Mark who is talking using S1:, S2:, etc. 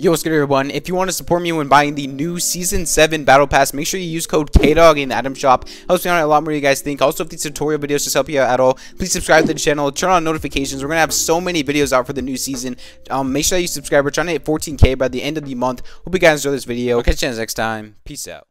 S1: Yo, what's good everyone? If you want to support me when buying the new Season 7 Battle Pass, make sure you use code KDOG in the item shop. Helps me out a lot more you guys think. Also, if these tutorial videos just help you out at all, please subscribe to the channel, turn on notifications. We're going to have so many videos out for the new season. Um, make sure that you subscribe. We're trying to hit 14k by the end of the month. Hope you guys enjoy this video. I'll catch you guys next time. Peace out.